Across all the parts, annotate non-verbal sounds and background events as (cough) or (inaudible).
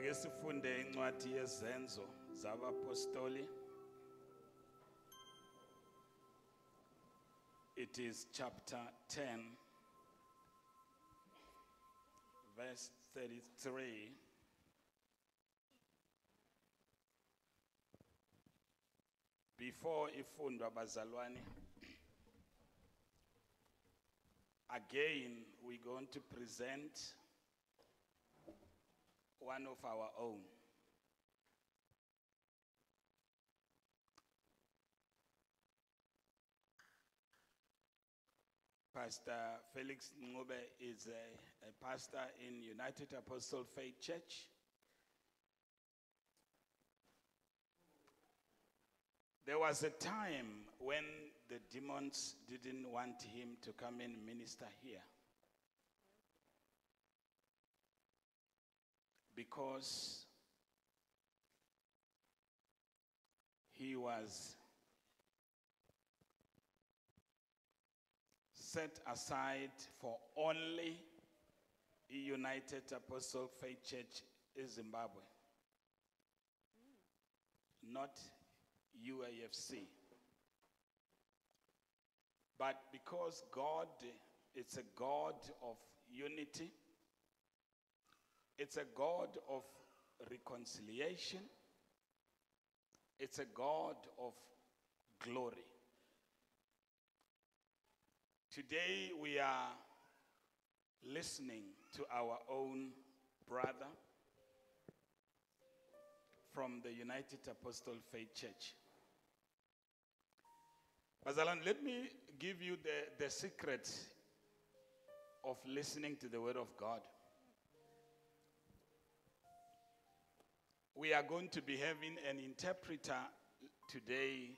ake sifunde incwadi yezenzo zabapostoli. It is chapter 10 verse 33 before ifundwa bazalwane again we're going to present one of our own. Pastor Felix Ncube is a, a pastor in United Apostle Faith Church. There was a time when the demons didn't want him to come and minister here. Because he was set aside for only United Apostle Faith Church in Zimbabwe, not UAFC. But because God is a God of unity, it's a God of reconciliation. It's a God of glory. Today we are listening to our own brother from the United Apostle Faith Church. Bazalan, let me give you the, the secret of listening to the Word of God. We are going to be having an interpreter today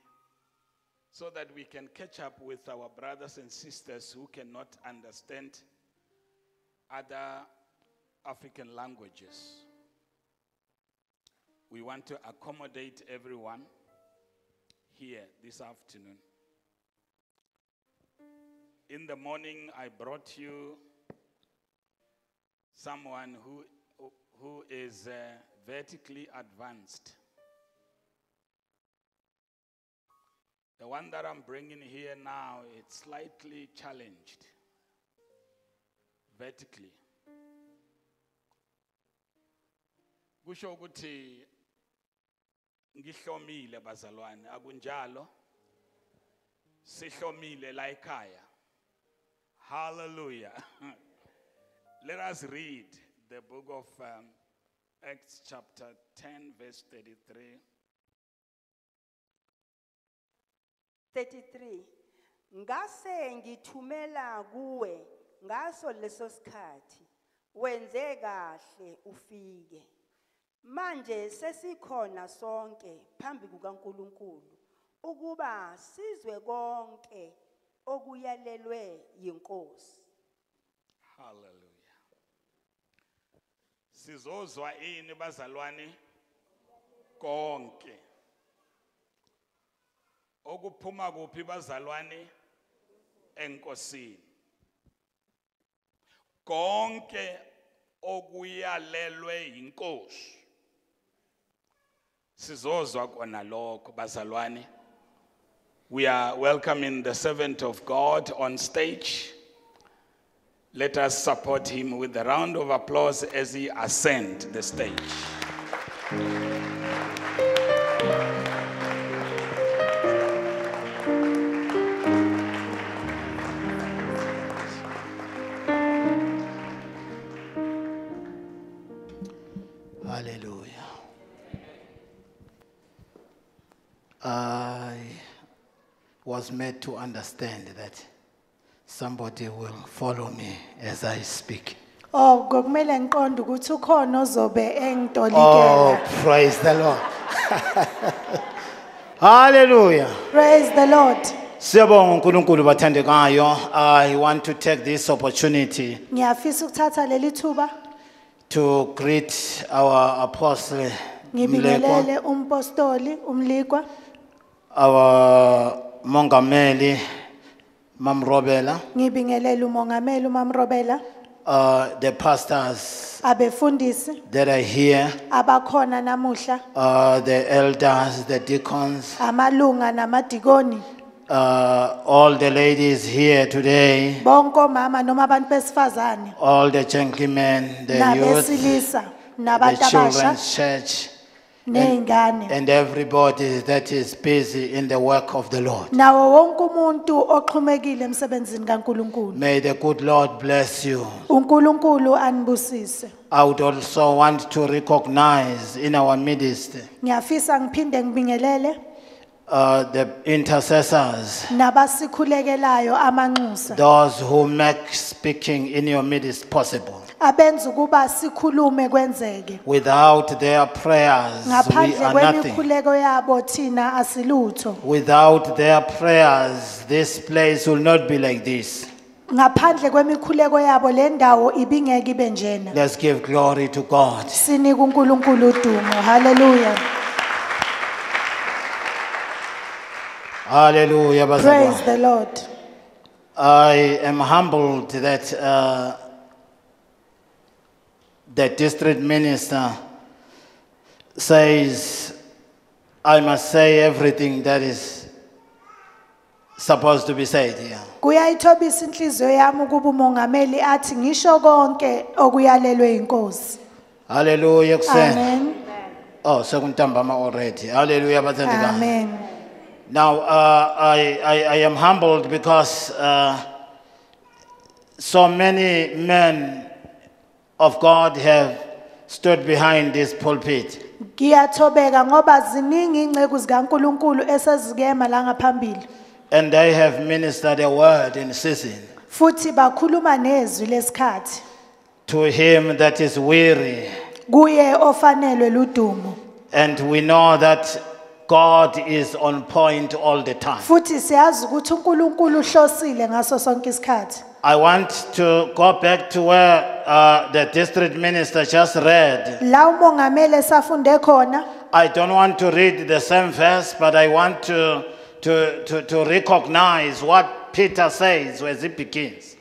so that we can catch up with our brothers and sisters who cannot understand other African languages. We want to accommodate everyone here this afternoon. In the morning, I brought you someone who, who is uh, vertically advanced. The one that I'm bringing here now, it's slightly challenged. Vertically. kusho ukuthi ngihlomile bazalwane. Akunjalo. Sihlomile la ekhaya. Hallelujah. (laughs) Let us read the book of um, acts chapter 10 verse 33 33 ngase ngithumela kuwe ngaso leso sikhathi. Wenze kahle ufike. Manje sesikhona sonke phambi kukaNkuluNkulu ukuba sizwe konke okuyalelwe yinkosi. Hallelujah. Sizozwa ini bazalwane? Konke. Okuphuma kuphi bazalwane? Enkosini. Konke okuyalelwe inkosi sizozwa kona lokho bazalwane? We are welcoming the servant of God on stage. Let us support him with a round of applause as he ascends the stage Hallelujah. I was made to understand that somebody will follow me as I speak. Oh, kokumele ngiqonde ukuthi ukhona ozobe Oh, engitolikela. praise the Lord. (laughs) Hallelujah. Praise the Lord. Siyabonga uNkulunkulu bathandekayo. I want to take this opportunity Ngiyafisa ukuthatha leli thuba to greet our apostle Mlekwa, ngibingelele umpostoli umlikwa our mongameli Mam Robela, ngibingelele umongameli uMamrobela. Uh, the pastors abefundisi. that are here, abakhona namuhla. Uh, the elders, the deacons, amalunga namadikoni. Uh, all the ladies here today, bonke omama noma abantu besifazane. All the gentlemen, the youth, nabesilisa the nabantu abasha. children's church, ney'ngane and everybody that is busy in the work of the Lord. nawo wonke umuntu oxhumekile emsebenzini kaNkuluNkulu May the good Lord bless you. uNkulunkulu anibusise I would also want to recognize in our midst ngiyafisa ngiphinde ngibingelele uh, the intercessors, nabasikhulekelayo amanxusa those who make speaking in your midst possible. Abenza ukuba sikhulume kwenzeke Without their prayers, we ngaphandle are nothing. kwemikhuleko yabo thina asilutho Without their prayers, this place will not be like this. ngaphandle kwemikhuleko yabo le ndawo ibingeke ibe njena Let's give glory to God. sinika uNkulunkulu udumo haleluya Hallelujah. praise bazalwane. the lord I am humbled that uh, the district minister says I must say everything that is supposed to be said here. kuyayithobisa inhliziyo yami ukuba umongameli athi ngisho konke okuyalelwe inkosi Hallelujah. kuseni. amen Oh, sekuntambama already. Hallelujah. bathandekayo. amen Now, uh, I, I, I am humbled because uh, so many men of God have stood behind this pulpit. ngiyathobeka ngoba ziningi ingceku zikaNkuluNkulu esezikema la ngaphambili And they have ministered a word in season futhi bakhuluma nezwi lesikhathi to him that is weary. kuye ofanelwe ludumo And we know that God is on point all the time. futhi siyazi ukuthi uNkulunkulu uhlosile ngaso sonke isikhathi I want to go back to where uh, the district minister just read. la umongameli esafunde khona I don't want to read the same verse, but I want to, to, to, to recognize what Peter says as he begins.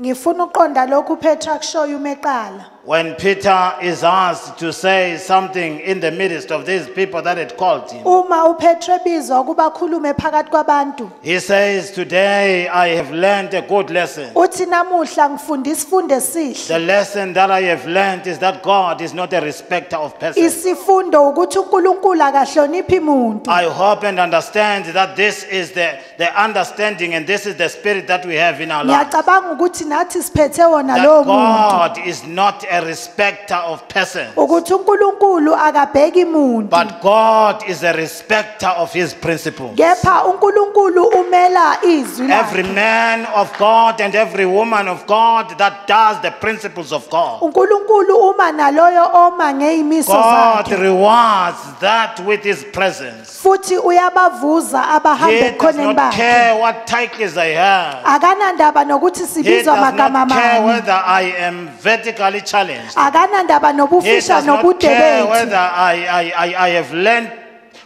ngifuna uqonda lokhu uPetra kushoyo umeqala When Peter is asked to say something in the midst of these people that had called him, uma uPetra ebizwa ukuba akhulume phakathi kwabantu he says, Today I have learned a good lesson. uthi namuhla ngifunde isifundo esihle The lesson that I have learned is that God is not a respecter of persons. isifundo ukuthi uNkulunkulu akahloniphi umuntu I hope and understand that this is the, the understanding and this is the spirit that we have in our lives. ngiyacabanga ukuthi nathi siphethe wona lowo That muntu God is not a respecter of persons, ukuthi uNkulunkulu akabheki umuntu but God is a respecter of his principles. kepha uNkulunkulu umela izwi Every lakhe man of God and every woman of God that does the principles of God, uNkulunkulu uma naloyo oma ngeyimiso God zakhe rewards that with his presence. futhi uyabavuza He abahambe does ekhoneni not bakhe care what titles I have. akanandaba nokuthi He sibizwa does magama not care mani whether I am vertically challenged. Akanandaba He nobufisha does not nobude care bethu whether I, I, have learned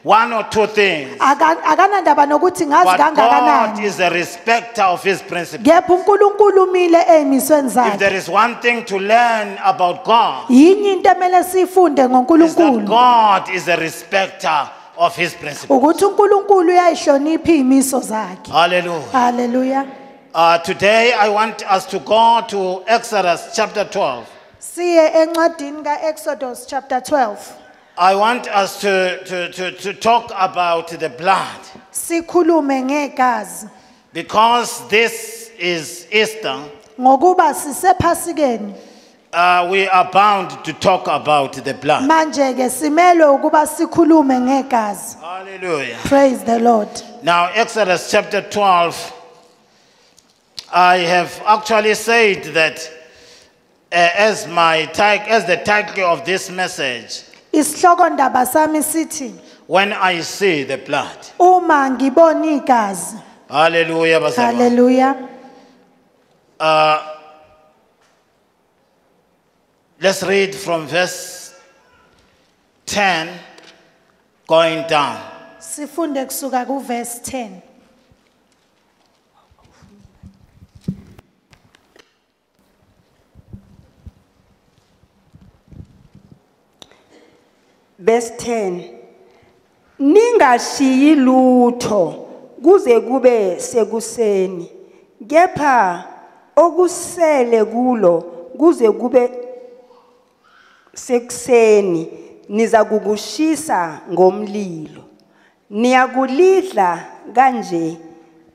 one or two things. Aka- akanandaba nokuthi ngazi But God is a respecter of his principles. kepha uNkulunkulu umile ey'misweni If there is one thing to learn about God, yinye into emele siyifunde that ngoNkulunkulu God is a respecter of his principles. ukuthi uNkulunkulu uyayihlonipha iy'miso zakhe Hallelujah. haleluya Uh, today I want us to go to Exodus chapter 12. Siye encwadini kaExodus chapter 12 I want us to, to, to, to talk about the blood sikhulume ngegazi because this is Easter. ngokuba sisephasikeni Uh, we are bound to talk about the blood. manje ke simelwe ukuba sikhulume ngegazi Hallelujah. praise the lord Now, Exodus chapter 12, I have actually said that Uh, as, my as the title of this message, isihloko ndaba sami sithi when I see the blood. uma ngibona igazi. Haleluya uh, Let's read from verse 10 going down. sifunde kusuka kuverse 10 verse 10 ningashiyi lutho kuze kube sekuseni kepha okusele kulo kuze kube sekuseni. Niza kukushisa ngomlilo. Niyakulidla kanje.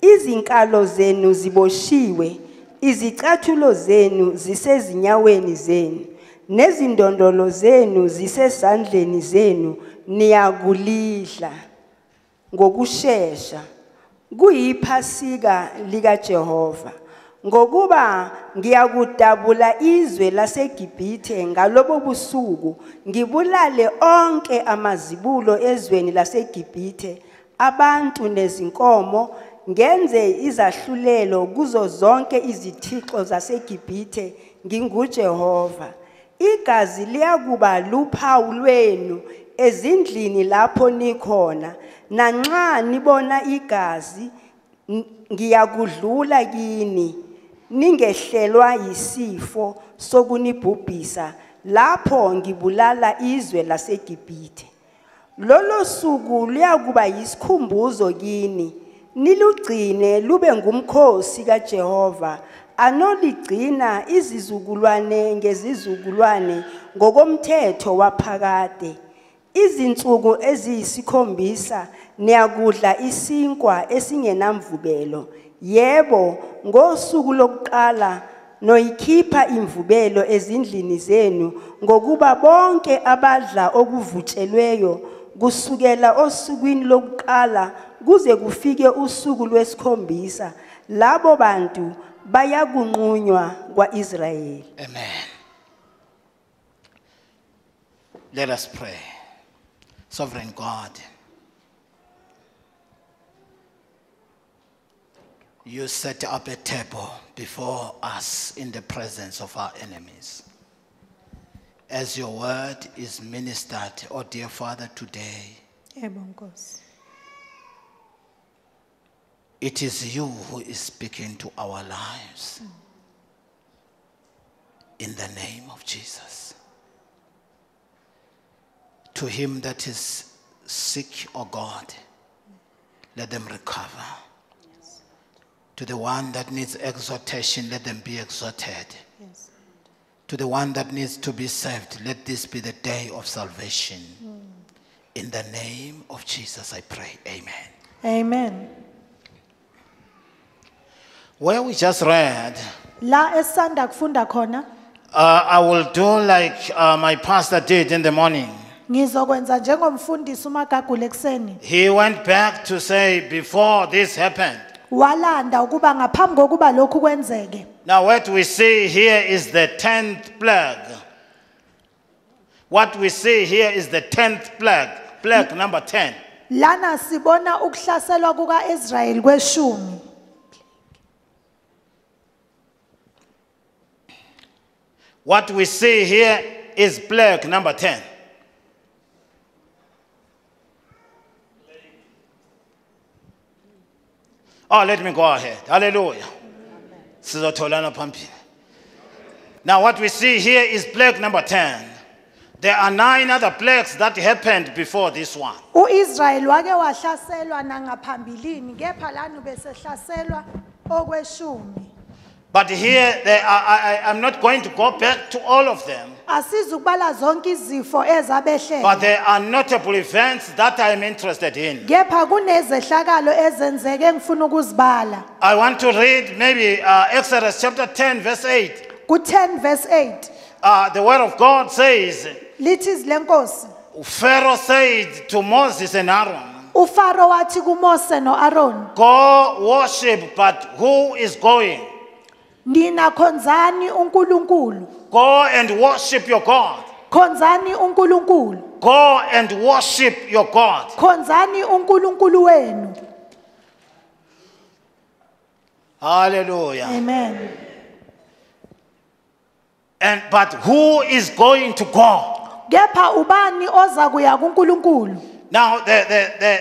Izinkalo zenu ziboshiwe izicathulo zenu zisezinyaweni zenu. Nezindondolo zenu zisesandleni zenu niyakulidla. Ngokushesha kuyiphasika likaJehova ngokuba ngiyakudabula izwe laseGibhithe ngalobo busuku ngibulale onke amazibulo ezweni laseGibhithe abantu nezinkomo ngenze izahlulelo kuzo zonke izithixo zaseGibhithe nginguJehova. Igazi liyakuba luphawu lwenu ezindlini lapho nikhona. Nanxa nibona igazi ngiyakudlula kini. Ningehlelwa yisifo sokunibhubhisa lapho ngibulala izwe laseGibhithe. Lolo suku luyakuba yisikhumbuzo kini. Nilugcine lube ngumkhosi kaJehova. Anoligcina izizukulwane ngezizukulwane ngokomthetho waphakade. Izinsuku eziyisikhombisa niyakudla isinkwa esingenamvubelo. Yebo ngosuku lokuqala noyikhipha imvubelo ezindlini zenu ngokuba bonke abadla okuvutshelweyo kusukela osukwini lokuqala kuze kufike usuku lwesikhombisa. Labo bantu bayakunqunywa kwa-Israyeli Amen. Let us pray. Sovereign God, you set up a table before us in the presence of our enemies. As your word is ministered, oh dear Father, today, Yebo Nkosi. It is you who is speaking to our lives. In the name of Jesus. To him that is sick, O God, let them recover. To the one that needs exhortation, let them be exhorted. Yes. To the one that needs to be saved, let this be the day of salvation. Hmm. In the name of Jesus, I pray. Amen. Amen. Where we just read, La esanda kufunda khona uh, I will do like uh, my pastor did in the morning. ngizokwenza njengomfundisi umagagula ekseni He went back to say, before this happened. walanda ukuba ngaphambi kokuba lokhu kwenzeke Now, what we see here is the 10th plague. What we see here is the 10th plague, plague number 10. lana sibona ukuhlaselwa kuka-Israyeli kweshumi What we see here is plague number 10. Oh, let me go ahead. Hallelujah. Now, what we see here is plague number 10. There are nine other plagues that happened before this one. wake wahlaselwa nangaphambilini kepha lana okweshumi But here, there are, I, I, I'm not going to go back to all of them. asizukubala zonke izifo ezabehlela But there are notable events that I'm interested in. kepha kunezehlakalo ezenzeke engifuna ukuzibala I want to read maybe uh, Exodus chapter 10, verse 8. ku-10 verse 8 Uh, the word of God says, lithi izwi lenkosi Pharaoh said to Moses and Aaron, ufaro wathi kumose no-aroni Go worship, but who is going? Nina khonzani unkulunkulu Go and worship your God. khonzani unkulunkulu Go and worship your God. khonzani unkulunkulu wenu Hallelujah. amen And but who is going to go? kepha ubani oza kuya kunkulunkulu Now the the the,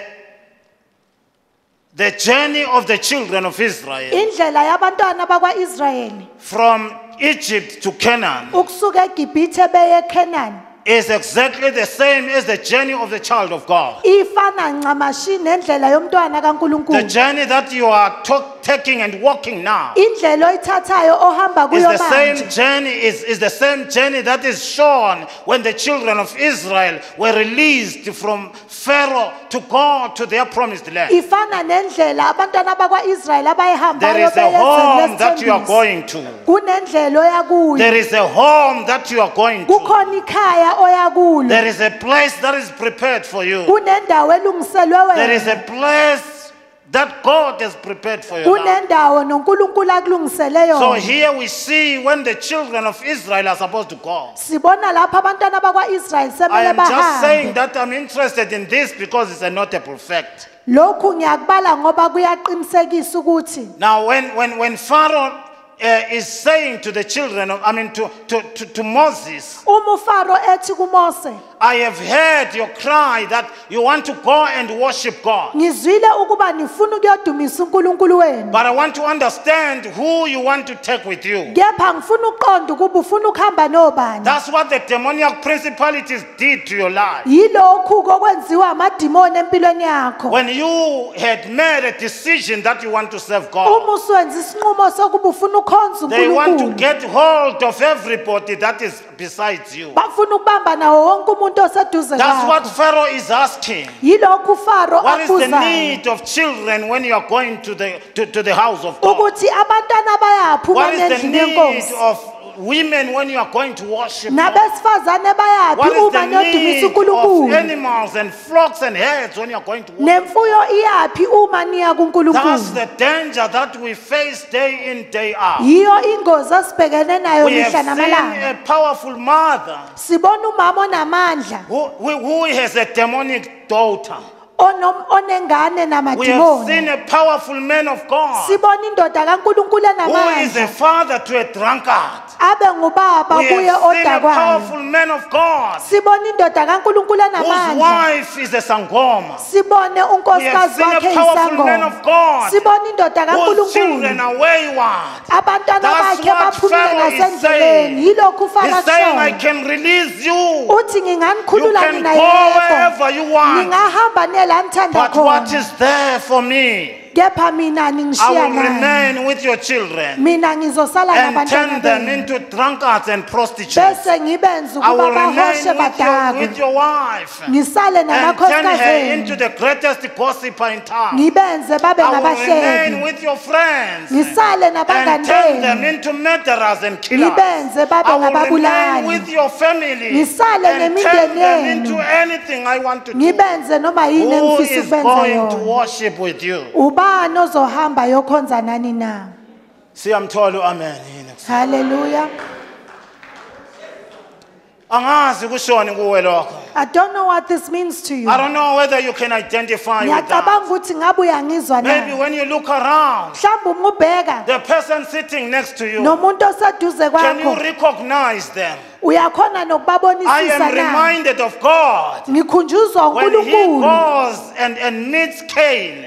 the journey of the children of Israel. Indlela yabantwana bakwa-israyeli. From Egypt to Canaan. Ukusuka egibhithe beye ekhenani is exactly the same as the journey of the child of God. ifana ncamashi nendlela yomntwana The kaNkuluNkulu journey that you are to- taking and walking now indlela oyithathayo ohamba is kuyo the same journey is, is the same journey that is shown when the children of Israel were released from Pharaoh to go to their promised land. ifana nendlela abantwana bakwaIsrael There abayihambayo is a home that you are going to. kunendlela oya kuyo There is a home that you are going to. kukhona ikhaya oya kulo There is a place that is prepared for you. kunendawo elungiselwe There is a place that God has prepared for you. now. kunendawo noNkulunkulu akulungisele So yona here we see when the children of Israel are supposed to go. sibona lapha abantwana bakwaIsrael I am just saying bahambe that I'm interested in this because it's a notable fact. lokhu ngiyakubala ngoba kuyaqinisekisa ukuthi Now, when, when, when Pharaoh uh, is saying to the children, of, I mean, to, to, to, to Moses, I have heard your cry that you want to go and worship God. ngizwile ukuba nifuna ukuyodumisa uNkulunkulu wenu But I want to understand who you want to take with you. kepha ngifuna uqonda ukuba ufuna ukuhamba nobani That's what the demoniac principalities did to your life. yilokhu kokwenziwa amadimoni empilweni yakho When you had made a decision that you want to serve God, uma usuwenza isinqumo sokuba ufuna ukhonza they want to get hold of everybody that is besides you. bafuna ukubamba nawo wonke umuntu oseduze That's what Pharaoh is asking. yilokhu uFaro What is the need of children when you are going to the, to, to the house of God? ukuthi abantwana bayaphi What is the need of women when you are going to worship nabesifazane bayaphi What is uma the niyodumisa uNkulunkulu animals and flocks and herds when you are going to worship? nemfuyo iyaphi uma niya That's the danger that we face day in, day out. yiyo ingozi asibhekene nayo We have mihla seen namalanga a powerful mother sibona umama onamandla who, who, who has a demonic daughter. Onengane We have seen namadimoni a powerful man of God sibona indoda kaNkulunkulu who is a enamandla father to a drunkard. abe ngubaba We kuye have seen a odakwayo powerful man of God sibona indoda kaNkulunkulu whose enamandla wife is a sangoma. sibone We have unkosikazi seen a wakhe powerful man of God sibona indoda whose children kaNkulunkulu are wayward. abantwana That's bakhe what baphumile Pharaoh is ngasendleleni saying. yilokhu He's saying, I can release you. uthi You nginganikhulula can mina go yebo wherever you want. ngingahamba But what is there for me? Kepha mina I will remain with your children mina ngizosala and turn them into drunkards and prostitutes. bese ngibenza I will ukuba remain with your, badakwe with your wife ngisale and turn her into the greatest gossiper in town. ngibenze babe I will remain with your friends ngisale and nabangani turn them benu into murderers and killers. ngibenze babe I will remain with your family Ngisale and turn nemindeni them yenu. into anything I want to do. ngibenze noma yini Who engifisa is going to yona worship with you? Ubani ozohamba yokhonza nani na Siyamthola amen yini. haleluya Angazi kushoni kuwe lokho. i don't know what this means to you I don't know whether you can identify with ngiyacabanga that. ukuthi ngabe uyangizwa Maybe when you look around, mhlawumbe uma ubheka the person sitting next to you, can you recognize them? uyakhona I nokubabonisisa am na reminded of God ngikhunjuzwa when he uNkulunkulu goes and, and meets Cain.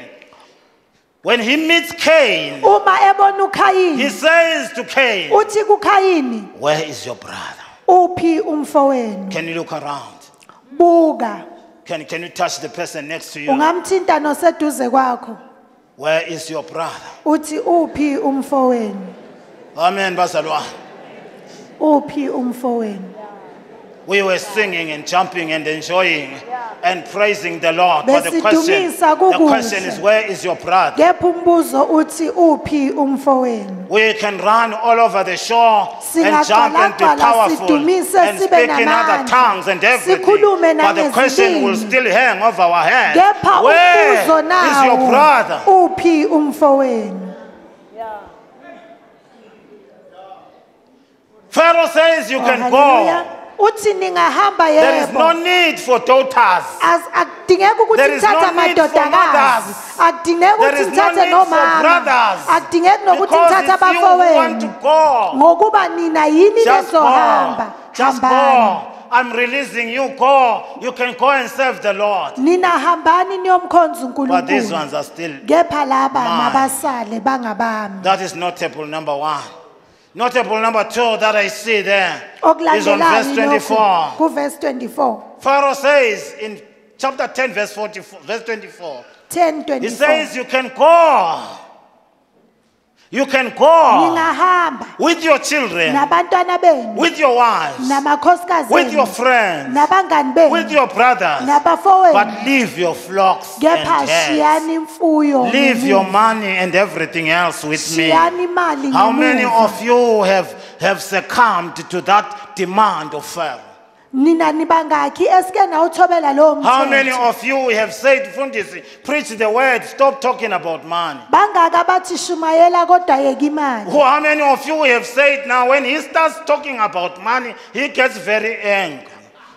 When he meets Cain, uma ebona he uKhayini says to Cain, uthi kuKhayini Where is your brother? uphi umfowenu Can you look around? buka Can, can you touch the person next to you? ungamthinta noseduze kwakho Where is your brother? uthi uphi umfowenu Amen, bazalwane. uphi umfowenu We were singing and jumping and enjoying and praising the Lord. But the question, the question is, where is your brother? kepha umbuzo uthi uphi umfowenu We can run all over the shore and jump and be powerful and speak in other tongues and everything. But the question will still hang over our heads. Where is Where umbuzo is your brother? Pharaoh says you Oh, can hallelujah. go. Uthi ningahamba There is no yebo need for daughters. As- akudingeki ukuthi There is ngithathe no need for amadodakazi mothers. akudingeki There ukuthi is no ngithathe need for nomama brothers. akudingeki nokuthi Because ngithathe you who want to abafowenu go. ngokuba nina yini Just go. Just hambani go. I'm releasing you. Go. You can go and serve the Lord. nina hambani niyomkhonza But these unkulunkulu ones are still. kepha laba Mine. mabasale bangabami That is notable number one. Notable number two that I see there is on verse 24. lokhu kuverse 24 Pharaoh says in chapter 10, verse 44, verse 24, 10 he says, You can go. You can go with your children, with your wives, with your friends, with your brothers, but leave your flocks and herds. Leave your money and everything else with me. How many of you have, have succumbed to that demand of Pharaoh? Nina nibangakhi esike nawuthobela lowo How many mthetho of you have said, Fundisi, preach the word, stop talking about money? bangaka bathi shumayela kodwa yeka imali Who- How many of you have said now when he starts talking about money, he gets very angry?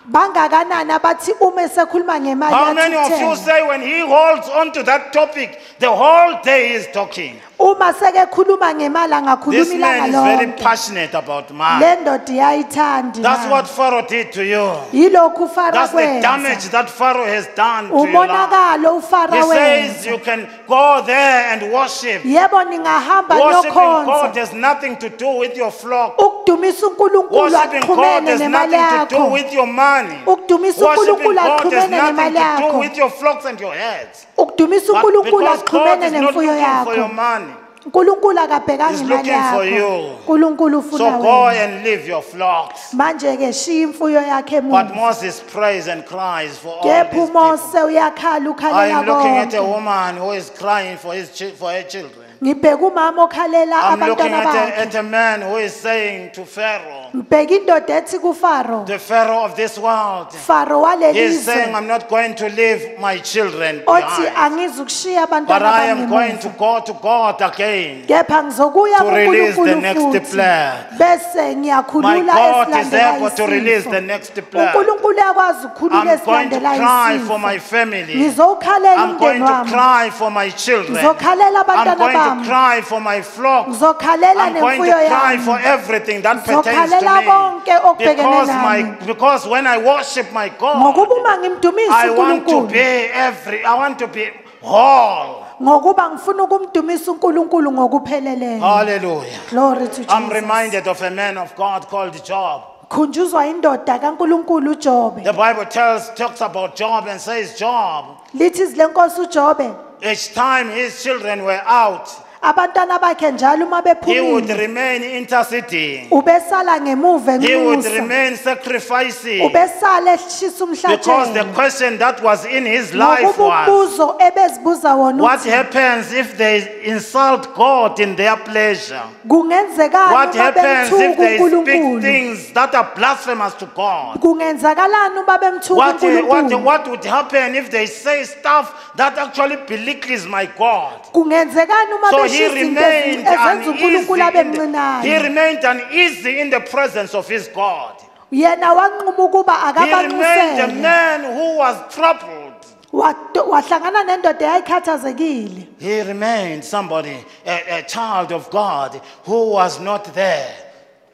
bangakanani abathi uma esekhuluma ngemali How many of you say when he holds on to that topic, the whole day he is talking? Uma sekekhuluma ngemali This angakhulumi man ilanga is very lonke passionate about money. le ndoda iyayithanda That's imali. what Pharaoh did to you. yilokhu ufara That's the damage that Pharaoh has done to your life. umonakalo He says wenza you can go there and worship. yebo ningahamba Worshiping God has nothing to do with your flock. ukudumisa unkulunkulu Worshiping God has nemali nothing to do yakho with your money. ukudumisa Worshiping unkulunkulu God has nothing to do with your flocks and your heads. ukudumisa But unkulunkulu because God axhumene is not nemfuyo looking for your yakho money. Unkulunkulu akabhekanga He's imali looking for yakho you. unkulunkulu So ufuna go wena and leave your flocks. manje-ke shiya imfuyo yakhe But emuva Moses prays and cries for all kepha these people. umose uyakhala ukhalela I'm looking at a konke woman who is crying for, his, chi- for her children. Ngibheka umama okhalela I'm looking abantwana at a, bakhe at a man who is saying to Pharaoh, ngibheka indoda ethi kufaro the Pharaoh of this world, faro he's saying, I'm not going to leave my children othi behind, angizukushiya but abantwana I am going to go to God again. kepha ngizokuya To release the kunkulunkulu next futhi bese My ngiyakhulula God is esilandela able to release the next plague. unkulunkulu uyakwazi ukukhulula I'm going to cry for my family. ngizowukhalela I'm going umndeni to wami cry for my children. ngizokhalela I'm abantwana going to cry for my flock. I'm going to cry for everything that pertains to me. Because, my, because when I worship my God, I want to be every, I want to be whole. ngokuba ngifuna ukumdumisa unkulunkulu ngokupheleleyo Hallelujah. glory to I'm reminded of a man of God called Job. khunjuzwa indoda kankulunkulu ujobe The Bible tells, talks about Job and says, Job, lithi zile nkosi ujobe each time his children were out, abantwana bakhe njalo uma he would bephumile remain interceding. ubesala ngemuva He would enxusa remain sacrificing. ubesala ehlisa Because the umhlatshelo question that was in his life ngokuba was, umbuzo ebezibuza wona what uthi happens if they insult God in their pleasure? kungenzekani What uma happens if bemthuka they speak unkulunkulu things that are blasphemous to God? kungenzakalani uma bemthuka What, eh, what, unkulunkulu what would happen if they say stuff that actually belittles my God? kungenzekani uma So he izinto remained ezi- ezenza uneasy. unkulunkulu abe In the, he mncinane remained uneasy in the presence of his God. yena wanquma ukuba He remained a akabanxusele man who was troubled. Wado- wahlangana nendoda eyayikhathazekile He remained somebody, a, a child of God who was not there.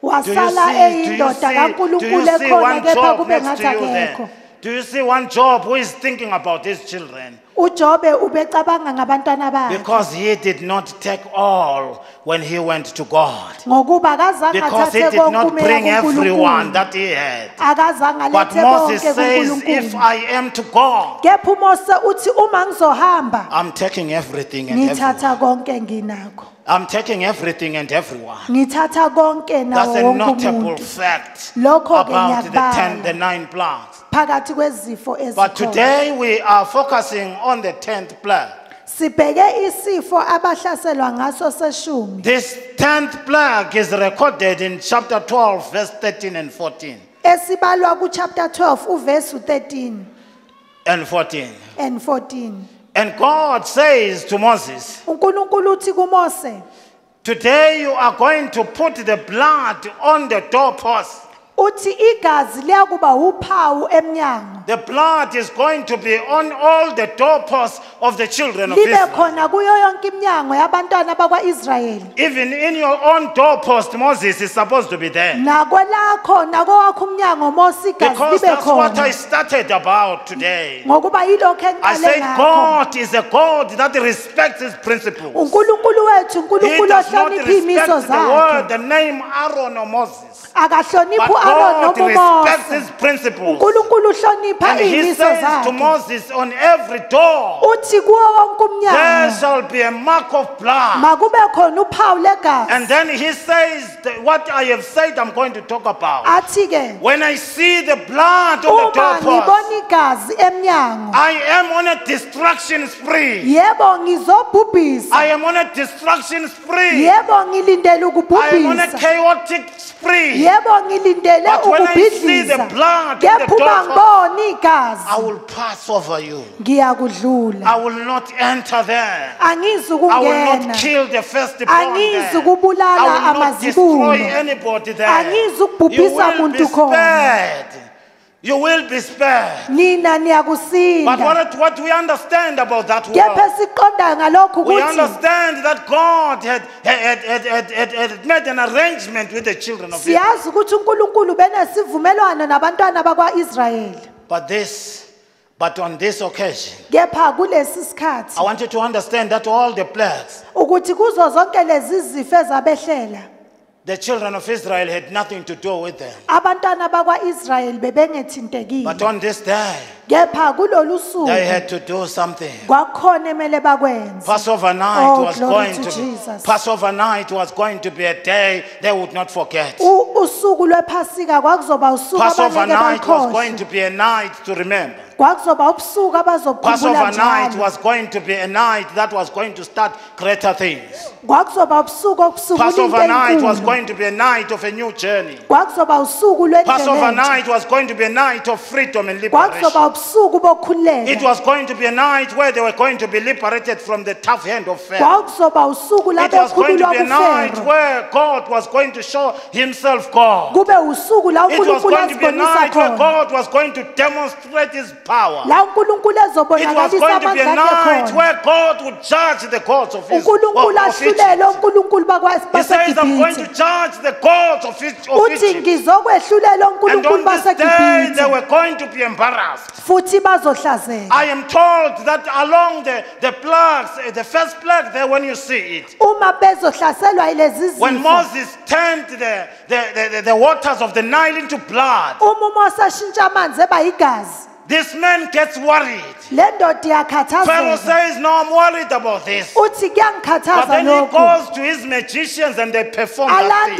Do you wasala see, do you eyindoda see, do kankulunkulu you see ekhona one kepha job kube next ngathi to you akekho there? Do you see one job who is thinking about his children? ujobe ubecabanga ngabantwana bakhe Because he did not take all when he went to God. ngokuba akazange Because he athathe did konke not bring everyone kunkulunkulu that he had. akazange But alethe Moses konke says, if kunkulunkulu I am to go, kepha umose uthi uma ngizohamba I'm taking everything and everyone. ngithatha konke nginakho I'm taking everything and everyone. ngithatha konke That's a wonke notable umuntu fact Lokho-ke about the ten, ngiyakubala. the nine plagues. Phakathi kwezifo But ezikhona today we are focusing on the tenth plague. sibheke isifo abahlaselwa ngaso seshumi This tenth plague is recorded in chapter 12, verse 13 and 14. esibalwa kuchapter 12 uvesi 13 And 14. and 14 And God says to Moses, unkulunkulu uthi kumose Today you are going to put the blood on the doorpost. Uthi igazi liyakuba uphawu emnyango The blood is going to be on all the doorposts of the children of Israel. khona kuyo yonke iminyango yabantwana bakwa-israyeli Even in your own doorpost, Moses is supposed to be there. nakwelakho nakowakho umnyango mose igazi Because that's what I started about today. I said God is a God that respects his principles. He does not respect the word, the name Aaron or Moses. But God respects his principles. And he says to Moses on every door, uthi kuwo wonke there shall be a mark of blood. makube khona uphawu legazi And then he says, what I have said, I'm going to talk about. When I see the blood of the doorpost, I am on a destruction spree. I am on a destruction spree. I am on a chaotic spree. But when I see the blood kepha ngibona igazi I will pass over you. ngiyakudlula I will not enter there. I will not kill the firstborn Angizi there. I will not amazibulo. destroy anybody there. You will be muntu khona. You will be spared. nina But what, what we understand about that kepha world, ngalokhu we ukuthi understand that God had, had, had, had, had, had made an arrangement with the children of Israel. siyazi ukuthi unkulunkulu benesivumelwano nabantwana bakwa-israyeli But this, but on this occasion, kepha kulesi sikhathi I want you to understand that all the plagues, ukuthi kuzo zonke lezi zifo ezabehlela the children of Israel had nothing to do with them. abantwana bakwa-israyeli bebengethintekile But on this day, kepha kulolu suku they had to do something. kwakukhona emele bakwenze Passover oh, night Oh, was glory going to to Jesus. Passover night was going to be a day they would not forget. U- usuku lwephasika kwakuzoba usuku Passover abangeke night was going to be a night to remember. Kwakuzoba ubusuku abazobukhumbula Passover night was going to be a night that was going to start greater things. kwakuzoba ubusuku obusukula into Passover night was going to be a night of a new journey. Passover night was going to be a night of freedom and liberation. It was going to be a night where they were going to be liberated from the tough hand of Pharaoh. It was going to be a night where God was going to show himself God. kube usuku la It was going to be a night where God was going to demonstrate his power. Unkulunkulu It was going to be a night where God would judge the gods of his of, unkulunkulu of ahlulele Egypt. unkulunkulu bakwa- He says, I'm going to judge the gods of, Egy- of Egypt. And on this day, they were going to be embarrassed. I am told that along the, the plagues, eh, the first plague there, when you see it, uma bezohlaselwa yilezi when Moses turned the, the, the, the waters of the Nile into blood, uma umose ashintsha amanzi eba yigazi this man gets worried. Pharaoh says, No, I'm worried about this. But then he goes to his magicians and they perform that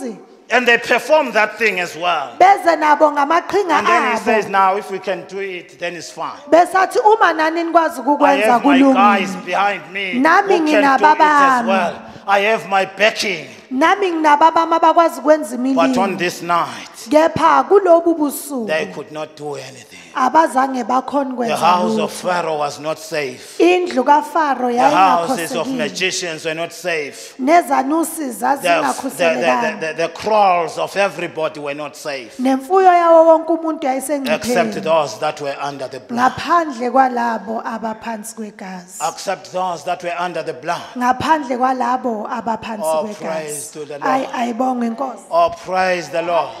thing. And they perform that thing as well. beze nabo ngamaqhinga And then he says, Now, if we can do it, then it's fine. besathi uma nani I have my guys behind me who can do it as well. I have my backing. Nami abakwazi ukwenza But on imililo this night, kepha kulobu busuku they could not do anything. abazange bakhona The ukwenza house of lutho Pharaoh was not safe. indlu kafaro The houses of magicians were not safe. nezanusi The, the, the, zazingakhuselekanga the, the kraals of everybody were not safe. nemfuyo yawo wonke umuntu Except yayisengcipheni those that were under the blood. ngaphandle kwalabo abaphansi kwegazi Except those that were under the blood. ngaphandle kwalabo abaphansi Oh, kwegazi praise to the Lord. inkosi Oh, praise the Lord.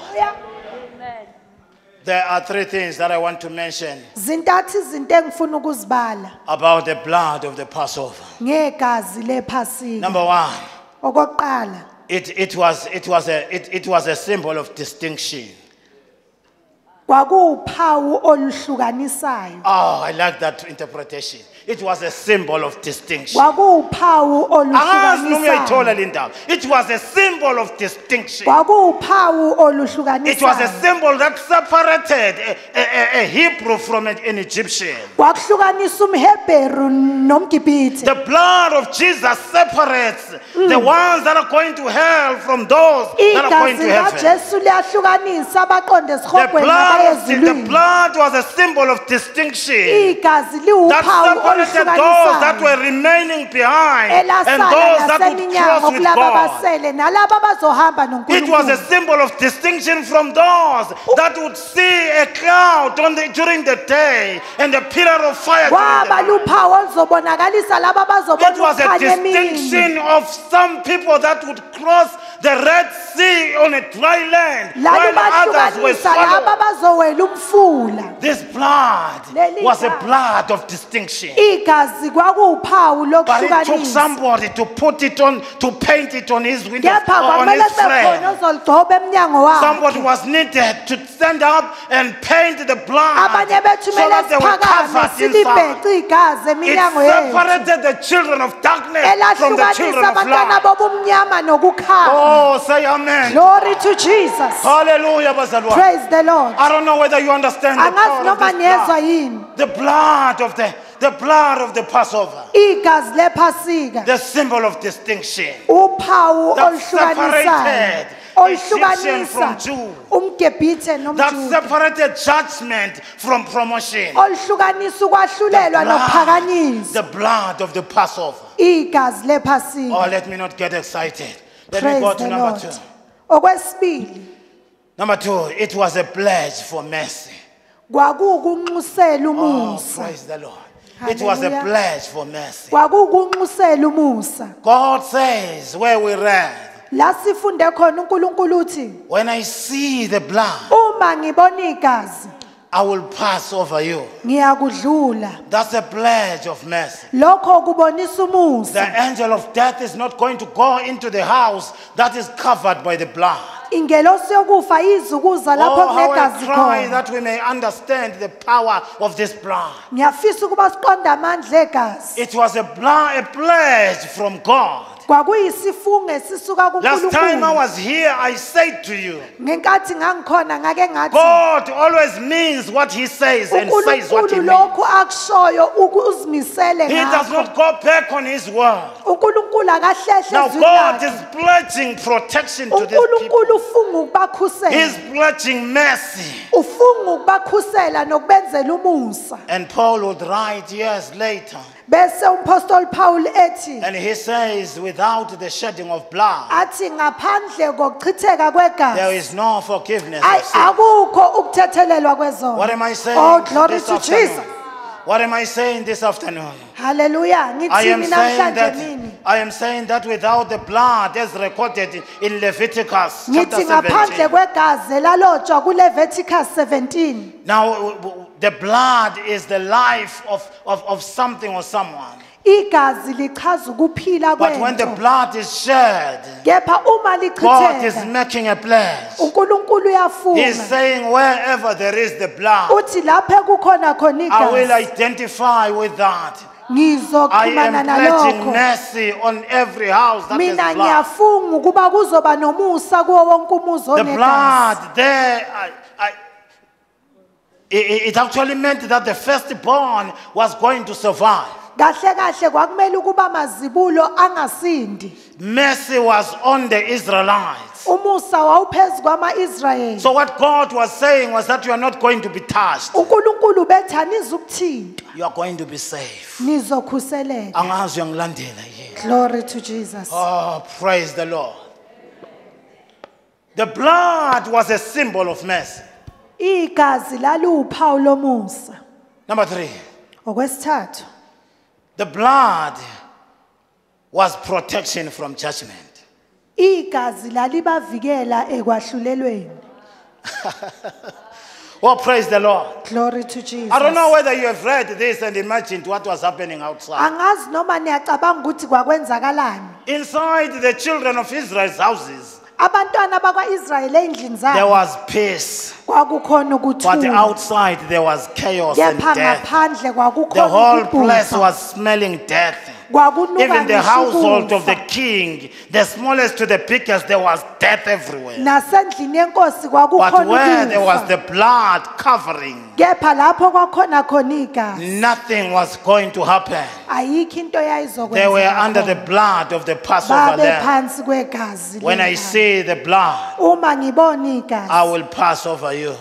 There are three things that I want to mention zintathu izinto engifuna ukuzibala about the blood of the Passover. ngegazi lephasika Number one, okokuqala it, it, was, it, was a, it, it was a symbol of distinction. kwakuwuphawu oluhlukanisayo Oh, I like that interpretation. It was a symbol of distinction. kwakuwuphawu Angazi noma uyayithola le ndaba. It was a symbol of distinction. kwakuwuphawu It was a symbol that separated a, a, a- a Hebrew from an an Egyptian. kwakuhlukanisa umhebheru nomgibhithe The blood of Jesus separates mm. the ones that are going to hell from those that are going igazi to heaven. lajesu liyahlukanisa abaqonde The esihogweni blood, was, the blood was a symbol of distinction igazi that liwuphawu separated those that were remaining behind and those that would cross with God. basele nalaba abazohamba It was a symbol of distinction from those that would see a cloud on the, during the day and a pillar of fire during kwaba the night. luphawu oluzobonakalisa laba It was a distinction of some people that would cross the Red Sea on a dry land while others were swallowed. This blood was a blood of distinction. But it took somebody to put it on, to paint it on his window, or uh, on his frame. Somebody was needed to stand up and paint the blood so that they were covered inside. It separated the children of darkness from the children of light. nokukhanya oh, Oh, say amen. glory to jesus Hallelujah, bazalwane. praise the lord I don't know whether you understand the power of this blood. The blood of the, the blood of the Passover. The symbol of distinction. That separated Egyptian oluhlukanisa from Jew. umgebhithe That separated judgment from promotion. oluhlukanisa The ukwahlulelwa nokuphakanyiswa the blood of the Passover. igazi Oh, lephasika let me praise go the to number lord two. okwesibili Number two, it was a pledge for mercy. kwakukunxusela Oh, umusa praise the Lord. It was a Hallelujah. pledge for mercy. kwakukunxusela umusa God says, where we read, la sifunde khona uNkulunkulu uthi when I see the blood, uma ngibona igazi I will pass over you. ngiyakudlula That's a pledge of mercy. lokho kubonisa The angel of death is not going to go into the house that is covered by the blood. ingelosi yokufa izukuza oh, lapho Oh, how I kunegazi cry khona that we may understand the power of this blood. ngiyafisa ukuba siqonde amandla egazi It was a, blood, a pledge from God. Kwakuyisifungo esisuka Last time I was here, I said to you, ngenkathi ngangikhona ngake God always means what He says and says what He uNkulunkulu means. lokhu akushoyo ukuzimisele He does ngakho not go back on His word. uNkulunkulu akahlehle Now ezwini God lakhe. is pledging protection to these people. uNkulunkulu ufunga ukubakhusela He's pledging mercy. ufunga ukubakhusela nokubenzela umusa And Paul would write years later, bese umpostoli Paul ethi and he says, without the shedding of blood, athi ngaphandle kokuchitheka there kwegazi is no forgiveness ay of sin. akukho ukuthethelelwa What am I saying oh glory this to afternoon? Jesus What am I saying this afternoon? haleluya I ngithini am saying namhlanje that I am saying that without the blood as recorded in Leviticus chapter ngithi ngaphandle 17. kwegazi elalotshwa kuLeviticus 17 Now w- w- the blood is the life of, of, of something or someone. igazi lichaza ukuphila But when the kwento blood is shed, kepha uma God is lichitheka making a pledge. uNkulunkulu He's saying wherever there is the blood, uthi lapho kukhona khona I will igazi identify with that. I ngizoxhumana am pledging nalokho mercy on every house that mina blood. ngiyafunga ukuba kuzoba nomusa kuwo wonke umuzi The onegazi blood there, I, I, it, it actually meant that the firstborn was going to survive. kahle kahle kwakumele ukuba mazibulo angasindi Mercy was on the Israelites. umusa wawuphezu kwama-israyeli So what God was saying was that you are not going to be touched. unkulunkulu bethi anizukuthintwa You are going to be safe. nizokhuseleka Angazi uyangilandela yini. glory to jesus Oh, praise the Lord. The blood was a symbol of mercy. Igazi laliwuphawu lomusa Number three, okwesithathu the blood was protection from judgment. igazi lalibavikela ekwahlulelweni (laughs) Oh, praise the Lord. glory to jesus I don't know whether you have read this and imagined what was happening outside. angazi noma niyacabanga ukuthi kwakwenzakalani Inside the children of Israel's houses, abantwana bakwa-israyeli ey'ndlini there zabo was peace, kwakukhona but ukuthula outside there was chaos and kepha death. ngaphandle The kwakukhona whole place was smelling death. Even the household of the king, the smallest to the biggest, there was death everywhere. But where there was the blood covering, kepha lapho kwakhona khona igazi nothing was going to happen. They were under the blood of the Passover lamb. When I see the blood, I will pass over you.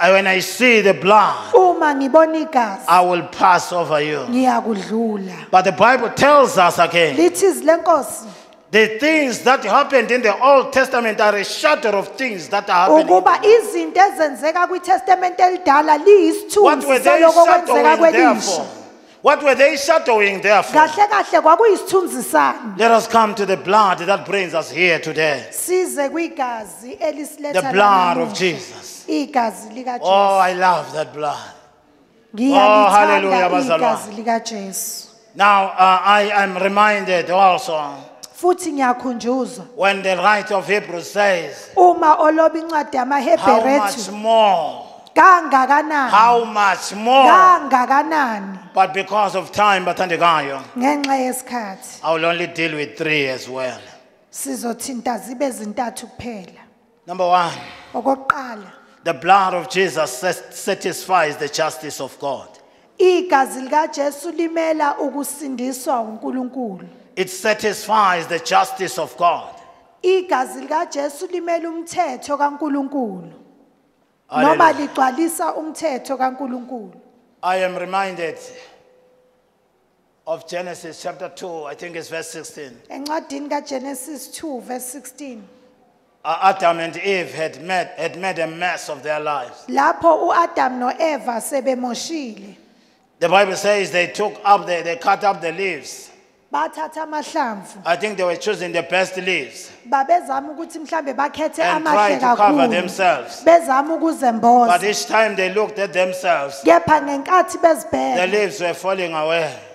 I- When I see the blood, uma uma ngibona igazi I will pass over you. ngiyakudlula But the Bible tells us again lithi izwi lenkosi the things that happened in the Old Testament are a shadow of things that are happening. ukuba izinto ezenzeka kwitestamente elidala What liyisithunzi were they saloko kwenzeka shadowing kwelisha therefore? What were they shadowing therefore? kahle kahle kwakuyisithunzi Let us come to the blood that brings us here today. size kwigazi The blood of. Jesus. igazi Oh, likajesu I love that blood. ngiyalithanda hallelujah, bazalwane. igazi likajesu Now, uh, I am reminded also futhi ngiyakhunjuzwa when the writer of Hebrews says, uma oloba incwadi How much more? Kangakanani How much more? kangakanani But because of time, Batandigayo, ngenxa yesikhathi I will only deal with three as well. sizothinta zibe zintathu kuphela Number one, okokuqala the blood of Jesus sat- satisfies the justice of God. igazi likajesu limela ukusindiswa unkulunkulu It satisfies the justice of God. igazi likajesu limela umthetho kankulunkulu noma Hallelujah. ligcwalisa umthetho kankulunkulu I am reminded of Genesis chapter 2, I think it's verse 16. encwadini kagenesis 2 verse 16 Uh, Adam and Eve had met, had made a mess of their lives. lapho uAdam noEva sebemoshile The Bible says they took up, the, they cut up the leaves. Bathatha amahlamvu I think they were choosing the best leaves babezama ukuthi mhlambe bakhethe and amahle tried to cover kakhulu themselves. bezama But each time they looked at themselves, kepha ngenkathi the bezibheka leaves were falling away.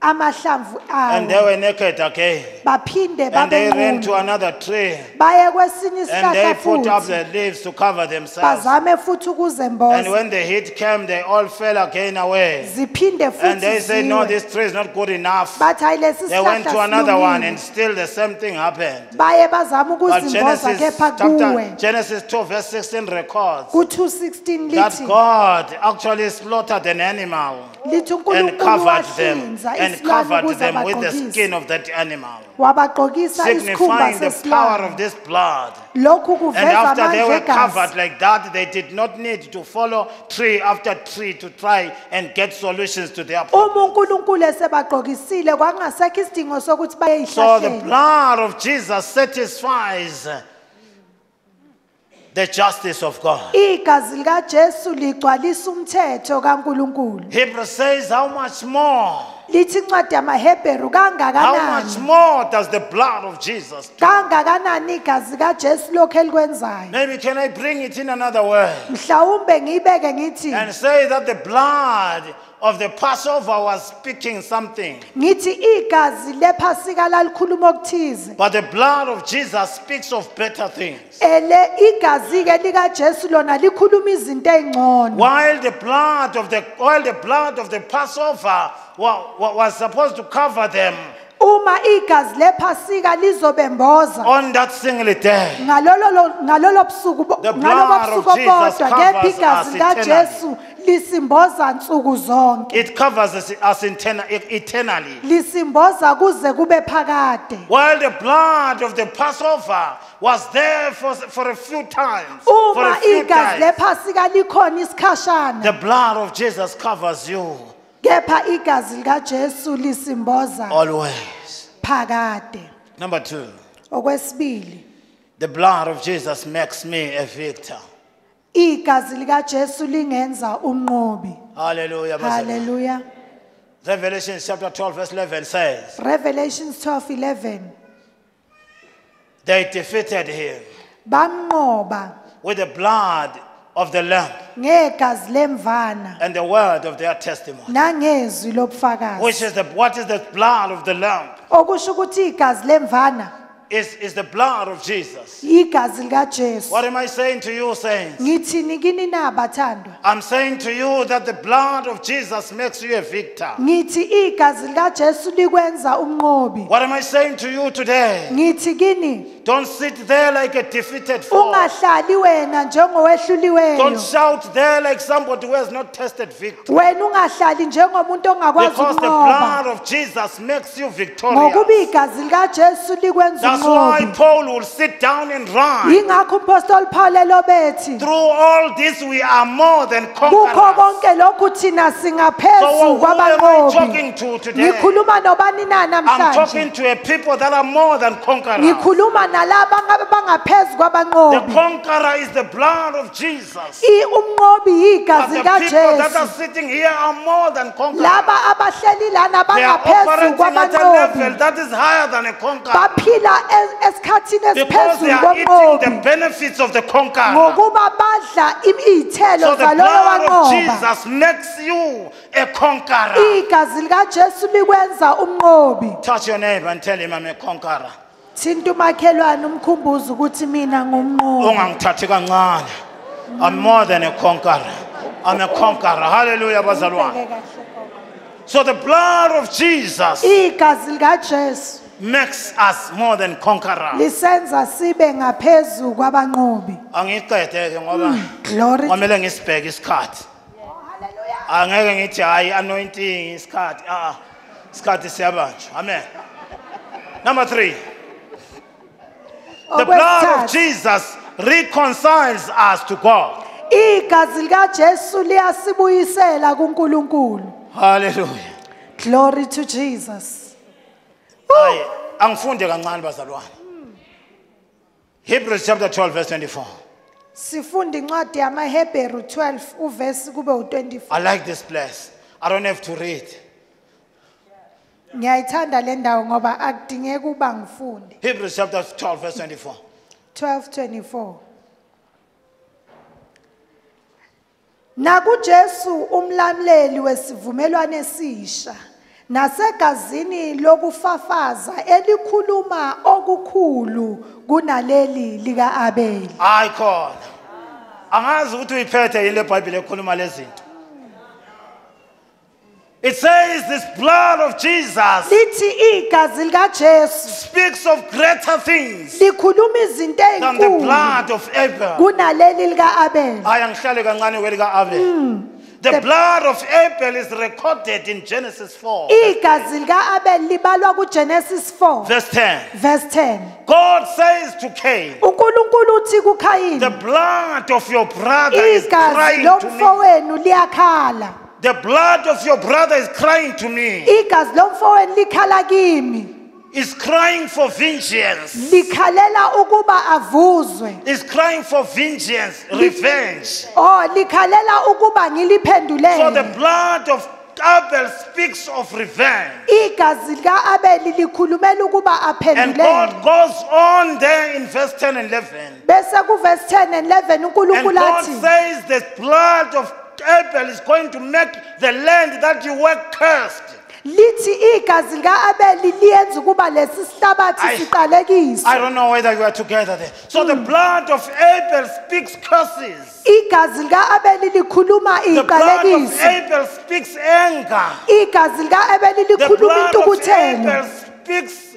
Amahlamvu And they awo were naked again. baphinde And they ran babe to another tree. baye kwesinye And they put up futhi the leaves to cover themselves. bazame futhi And ukuzemboza when the heat came, they all fell again away. ziphinde And futhi they said, No, ziwe this tree is not good enough. bathi hayi lesi They went to sihlahla another one, and silungile still the same thing happened. baye bazama But ukuzimboza Genesis, kepha chapter, kuwe Genesis 2, verse 16 records ku-216 that lithi God actually slaughtered an animal and covered them and covered them with the skin of that animal, signifying the power of this blood. And after they were covered like that, they did not need to follow tree after tree to try and get solutions to their problems. unkulunkulu esebagqokisile kwakungasekho isidingo sokuthi baye So the blood of Jesus satisfies the justice of God. igazi likajesu ligcwalisa umthetho kankulunkulu Hebrews says, How much more? lithi incwadi yamahebheru How much kangakanani more does the blood of Jesus? do? kangakanani igazi kajesu lokhu elikwenzayo Maybe can I bring it in another way mhlawumbe ngiyibeke ngithi and say that the blood of the Passover was speaking something, ngithi igazi lephasika lalikhuluma okuthize. But the blood of Jesus speaks of better things. ele igazi-ke likajesu lona likhuluma izinto ey'ngcono. While the blood of the while the blood of the Passover wa- wa- was supposed to cover them uma igazi lephasika lizobemboza. On that single day, ngalolo lo- ngalolo busuku bo- The ngalobo blood of busuku Jesus bodwa kepha covers igazi us likajesu lisimboza nsuku zonke. It covers us, us eternally. lisimboza kuze kube phakade. While the blood of the Passover was there for, for a few times, uma igazi lephasika likhona isikhashana. the blood of Jesus covers you kepha igazi likajesu lisimboza always. phakade Number two, okwesibili the blood of Jesus makes me a victor. igazi likajesu lingenza unqobi Hallelujah. bazalwane. haleluya Revelation chapter 12, verse 11 says, revelations 12 11 They defeated him bamnqoba with the blood of the Lamb ngegazi lemvana and the word of their testimony. nangezwi lobufakazi Which is the what is the blood of the Lamb? okusho ukuthi igazi lemvana Is is the blood of Jesus. What am I saying to you, saints? ngithini kini na bathandwa I'm saying to you that the blood of Jesus makes you a victor. ngithi igazi likajesu likwenza umnqobi What am I saying to you today? Don't sit there like a defeated foe. ungahlali wena njengowehluliweyo Don't shout there like somebody who has not tested victory. wena ungahlali njengomuntu ongakwazi Because the blood of Jesus makes you victorious. ngokuba igazi likajesu likwenza That's why Paul will sit down and run. yingakho umpostoli paul elobethi Through all this, we are more than kukho conquerors. konke lokhu thina So, who am I talking to today? ngikhuluma nobani na I'm talking to a people that are more than conquerors. ngikhuluma nalaba ngabe bangaphezu The conqueror is the blood of Jesus. But the people that are sitting here are more than conquerors. laba abahleli lana They are operating at a level that is higher than a conqueror. baphila es- esikhathini Because they are eating the benefits of the conqueror. ngokuba badla im- So the blood of Jesus makes you a conqueror. igazi likajesu likwenza umnqobi Touch your neighbor and tell him I'm a conqueror. Thinta umakhelwane umkhumbuze ukuthi mina ngumnqobi Ungangithathi kancane. I'm more than a conqueror. I'm a conqueror. Hallelujah, bazalwane. So the blood of Jesus igazi likajesu makes us more than conquerors. lisenza sibe ngaphezu kwabanqobi Angiqede ke ngoba glory kwamele ngisibheke isikhathi. Angeke ngithi hayi anointing isikhathi. Ah, isikhathi siyabanjwa. Amen. Number 3. The blood of Jesus reconciles us to God. igazi likajesu liyasibuyisela kunkulunkulu Hallelujah. glory to jesus Hayi, angifunde kancane bazalwane. Hebrews chapter 12 verse 24. sifunda incwadi yamaheberu 12 uvesi kube u-24 I like this place. I don't have to read. Ngiyayithanda le ndawo ngoba akudingeki ukuba ngifunde Hebrews chapter 12 verse 24. 1224 nakujesu umlamleli wesivumelwano esisha nasegazini lokufafaza elikhuluma okukhulu kunaleli lika-abeli Hayi khona. Angazi ukuthi uyiphethe yini le Bible ekhuluma lezi zinto. It says this blood of Jesus lithi igazi likajesu speaks of greater things likhuluma izinto than the blood of Abel. kunaleli lika-abeli Hayi angihlale kancane kwelika Abel. Hmm. The blood of Abel is recorded in Genesis 4 igazi lika-abeli libalwa kugenesis 4 verse 10. verse 10 God says to Cain, unkulunkulu uthi kukhayini The blood of your brother is igazi crying to me. lomfowenu liyakhala The blood of your brother is crying to me. igazi lomfowenu likhala kimi Is crying for vengeance. likhalela ukuba avuzwe Is crying for vengeance, revenge. oh likhalela ukuba So the blood of Abel speaks of revenge. igazi lika-abeli likhulumela ukuba And God goes on there in verse 10 and 11. bese kuvesi 10 and 11 And God says the blood of Abel is going to make the land that you were cursed. lithi igazi lika-abeli liyenza ukuba lesi sihlabathi I- siqalekiswe I don't know whether you are together there. So the hmm. blood of Abel speaks curses. igazi lika-abeli likhuluma The blood of Abel speaks anger. igazi lika-abeli The likhuluma blood of intukuthelo Abel speaks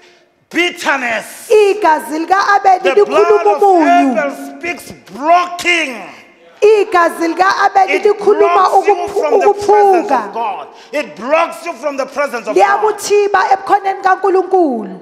bitterness. igazi lika-abeli The likhuluma blood of umunyu Abel speaks blocking. Igazi lika-abeli It likhuluma blocks you from the presence ukuphuka of God. It blocks you from the presence of God. liyakuthiba ebukhoneni kankulunkulu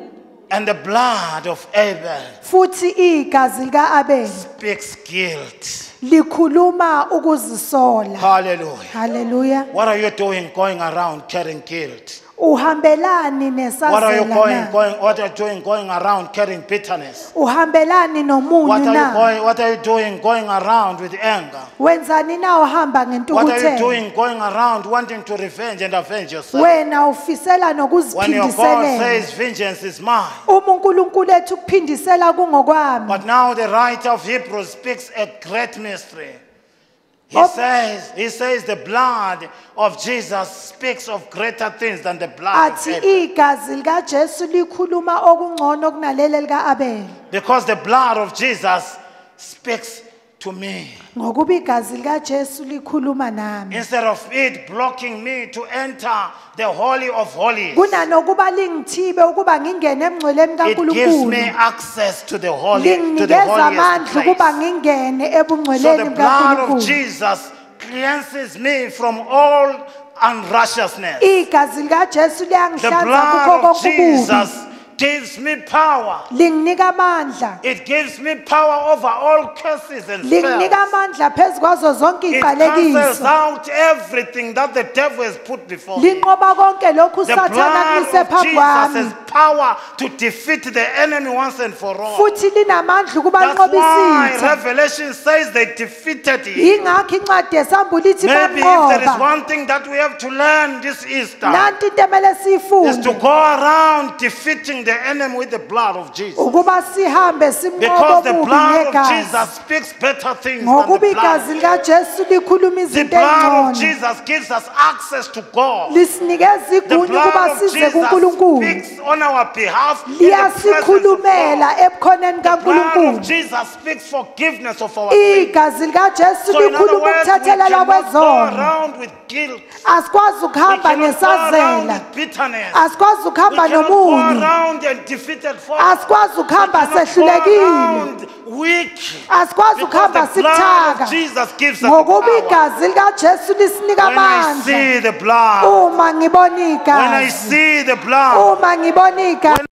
And the blood of Abel futhi igazi lika-abeli speaks guilt. likhuluma ukuzisola Hallelujah. What are you doing going around carrying guilt? Uhambelani What are you going, going what are you doing going around carrying bitterness? uhambelani What nomunyu are you na going what are you doing going around with anger? wenzani na uhamba What are you ngentukuthelo doing going around wanting to revenge and avenge yourself? wena ufisela When your God nokuziphindiselela says vengeance is mine. uma unkulunkulu ethu kuphindisela kungokwami But now the writer of Hebrews speaks a great mystery. He Oh. says, he says the blood of Jesus speaks of greater things than the blood of athi Abel. igazi likajesu likhuluma okungcono kunaleli lika-abeli Because the blood of Jesus speaks to me. ngokuba igazi likaJesu likhuluma nami Instead of it blocking me to enter the Holy of Holies, kunanokuba lingithibe ukuba ngingene emngcweleni it gives kaNkulunkulu me access to the Holy, to the linginikeza holiest amandla ukuba place. ngingene So ebungcweleni the blood of bukaNkulunkulu Jesus cleanses me from all unrighteousness. igazi likaJesu The liyangihlanza kukho blood of konke ububi Jesus gives me power. linginika amandla It gives me power over all curses and linginika amandla phezu kwazo zonke It cancels out everything that the devil has put before me. linqoba konke lokhu The usathana blood kulise of Jesus has power to defeat the enemy once and for all. futhi linamandla ukuba That's why Revelation says they defeated him. incwadi ithi Maybe if there is one thing that we have to learn this Easter, nanti into emele is to go around defeating the enemy with the blood of Jesus. ukuba sihambe simnqobe Because the blood of Jesus speaks better things than the blood. igazi likajesu likhuluma The blood of Jesus gives us access to God. The blood of Jesus speaks on our behalf in the presence of liyasikhulumela God. The blood of Jesus speaks forgiveness of our sins. So in other words, we cannot go around with guilt. We cannot go around with bitterness. We cannot go nomuni around and defeated foes. asikwazi ukuhamba sehlulekile. weak. asikwazi ukuhamba the blood sibuthaka of Jesus gives us ngokuba igazi likajesu lisinika When I see the blood, uma ngibona when I see the blood, uma ngibona igazi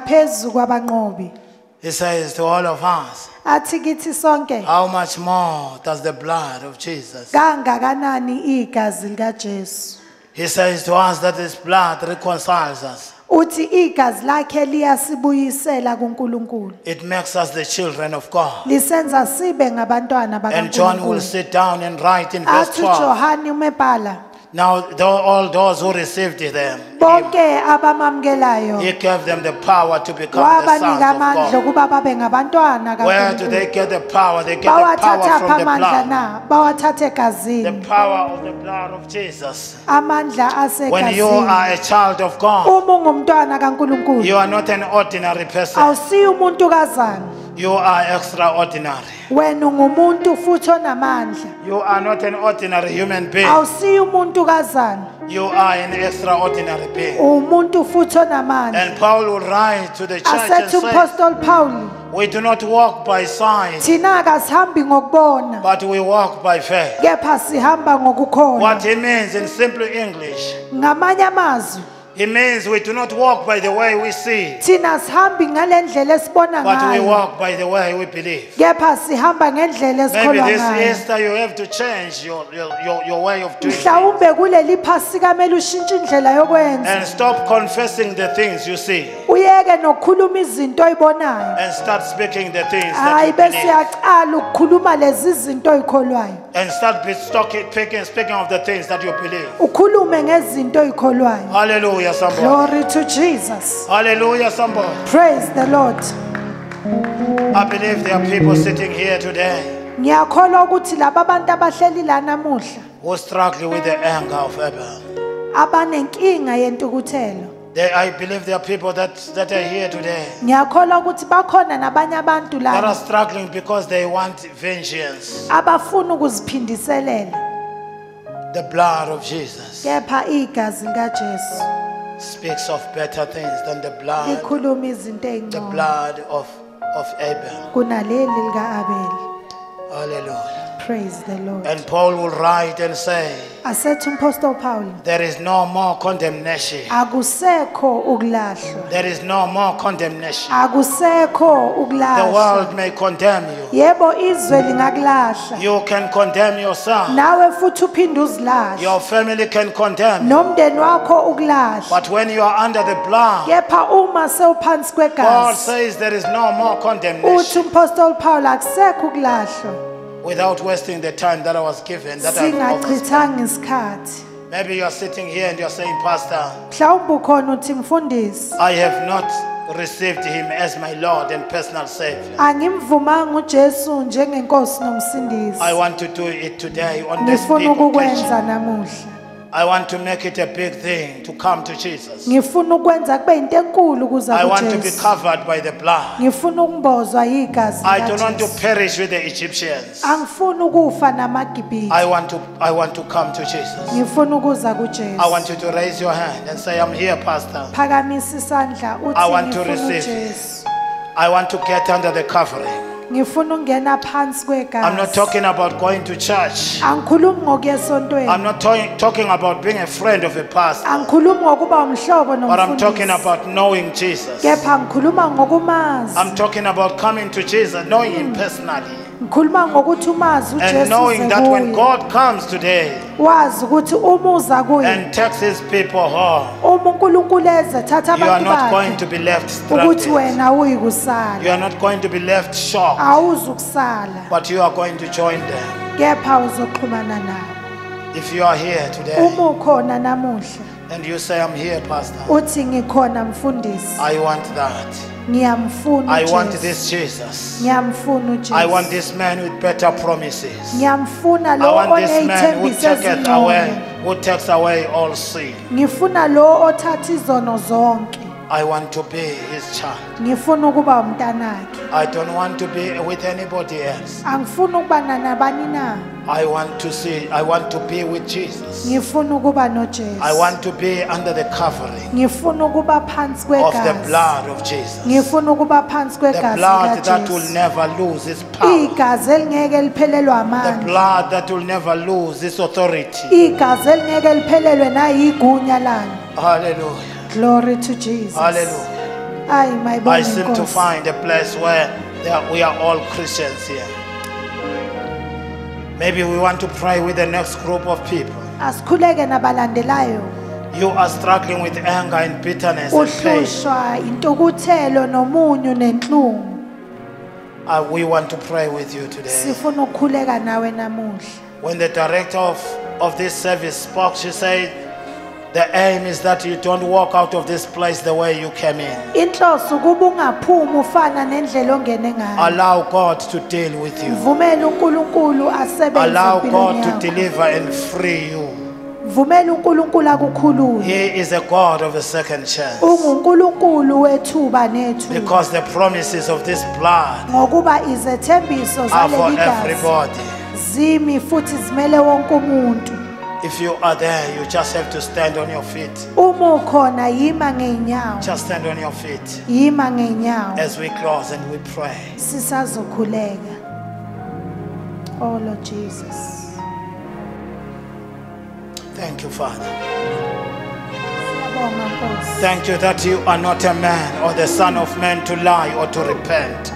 phezu kwabanqobi He says to all of us, athi kithi sonke How much more does the blood of Jesus? kangakanani igazi likaJesu He says to us that his blood reconciles us. uthi igazi lakhe liyasibuyisela kuNkulunkulu It makes us the children of God. lisenza sibe ngabantwana And John will bakaNkulunkulu sit down and write in verse athi 12 uJohane umebhala Now, tho- all those who received them, him, bonke abamamukelayo he gave them the power to become the sons wabanika amandla of God. ukuba babe ngabantwana Where do kaNkulunkulu they get the power? They get the power bawathatha from pha the amandla blood. na bawathatha The egazini power of the blood of Jesus. amandla When you asegazini are a child of God, uma ungumntwana kaNkulunkulu you are not an ordinary person. awusiyi umuntu kazana You are extraordinary. wena ungumuntu futhi onamandla You are not an ordinary human being. awusiyi umuntu kazana You are an extraordinary being. umuntu futhi onamandla And Paul will write to the church and asethi say, uPostol Paul We do not walk by sight, thina akasihambi ngokubona but we walk by faith. kepha sihamba ngokukholwa What he means in simple English, ngamanye amazwi he means we do not walk by the way we see, thina sihambi ngale esibona but we ngayo. walk by the way we believe. kepha sihamba ngendlela Maybe esikholwa this ngayo. Easter you have to change your, your, your, your way of doing things. mhlawumbe kuleli phasika kumele ushintshe indlela yokwenza. And stop confessing the things you see. Uyeke nokukhuluma izinto oyibonayo. And start speaking the things that hayi you bese believe. ukukhuluma lezi zinto oyikholwayo And start be speaking, speaking of the things that you believe. ukhulume ngezinto oyikholwayo Hallelujah, somebody. glory to jesus Hallelujah, somebody. praise the lord I believe there are people sitting here today ngiyakholwa ukuthi laba bantu abahleli la namuhla who struggle with the anger of Abel. abanenkinga yentukuthelo I believe there are people that, that are here today ngiyakholwa ukuthi bakhona nabanye abantu that are la struggling because they want vengeance. abafuna ukuziphindiselela The blood of Jesus kepha igazi likajesu speaks of better things than the blood, likhuluma izinto the ey'ngcono blood of, of Abel. kunaleli lika-abeli Hallelujah. Praise the lord And Paul will write and say, asethi umpostoli paul There is no more condemnation. akusekho ukulahlwa There is no more condemnation. akusekho The ukulahlwa world may condemn you. yebo izwe lingakulahla You can condemn yourself. nawe futhi uphinde Your family can condemn nomndeni wakho ukulahla But when you are under the blood, kepha uma sewuphansi Paul kwegazi says there is no more uthi condemnation. umpostoli paul akusekho ukulahlwa Without wasting the time that I was given, that I singachithanga isikhathi. Maybe you are sitting here and you are saying, Pastor, mhlawumbe ukhona uthi mfundisi. I have not received him as my Lord and personal Savior. angimvumanga ujesu njengenkosi nomsindisi. I want to do it today on this big ngifuna ukukwenza occasion. namuhla I want to make it a big thing to come to Jesus. ngifuna ukwenza kube into enkulu ukuza I want to be kujesu covered by the blood. ngifuna ukumbozwa yigazi I don't want to likajesu perish with the Egyptians. angifuni ukufa namagibhithe I want to I want to come to Jesus. ngifuna ukuza I kujesu want you to raise your hand and say, I'm here, Pastor. phakamisa isandla I want to ngifuna receive. ujesu I want to get under the covering. Ngifuna ukungena phansi I'm not kwegazi talking about going to church. angikhulumi ngokuya I'm not talking talking about being a friend of a pastor. angikhulumi ngokuba umhlobo But I'm talking nomfundisi about knowing Jesus. kepha ngikhuluma ngokumazi I'm talking about coming to Jesus, knowing Him hmm. personally, ngikhuluma ngokuthi umazi and knowing that when God comes today wazi ukuthi uma uza kuye and takes His people home, uma unkulunkulu eze you are abantu not going bakhe to be left ukuthi stranded. wena uyikusala. You are not going to be left shocked, awuzukusala. But you are going to join them. kepha uzoxhumana nabo. If you are here today uma ukhona namuhla and you say, I'm here, Pastor, uthi ngikhona mfundisi I want that. ngiyamfuna I want ujesu this Jesus. ngiyamfuna I want this man with better promises. ngiyamfuna I lo want this man who oneyithembiso taketh away, ezingcono who takes away all sin. ngifuna lo othatha izono zonke I want to be his child. ngifuna ukuba umntanakhe I don't want to be with anybody else. angifuni ukuba nanabani na I want to see, I want to be with Jesus. ngifuna ukuba nojesu I want to be under the covering ngifuna ukuba phansi of the kwegazi blood of Jesus. ngifuna ukuba phansi The kwegazi blood that will likajesu never lose its power. igazi elingeke liphelelwe The amandla blood that will never lose its authority. igazi elingeke liphelelwe nayigunya lalo Hallelujah. Glory to jesus Hallelujah. I, ayi I mayibonge seem to find a place where there, we are all Christians here. Maybe we want to pray with the next group of people. asikhuleke nabalandelayo You are struggling with anger and bitterness and pain. uhlushwa intukuthelo nomunyu nenhlungu Uh, we want to pray with you today. sifuna ukukhuleka nawe namuhla When the director of of this service spoke. She said, The aim is that you don't walk out of this place the way you came in. inhloso kuba ungaphumi ufana nendlela ongene ngayo Allow God to deal with you. vumela unkulunkulu asebenze Allow God to deliver and free you. vumela unkulunkulu akukhulule He is a God of a second chance. ungunkulunkulu wethuba nethuba Because the promises of this blood ngokuba izethembiso are for everybody. zimi futhi zimele wonke umuntu If you are there, you just have to stand on your feet. uma ukhona yima ngey'nyawo Just stand on your feet yima as we close and we pray. sisazokhuleka oh lord jesus Thank you, Father. Thank you that you are not a man or the son of man to lie or to repent.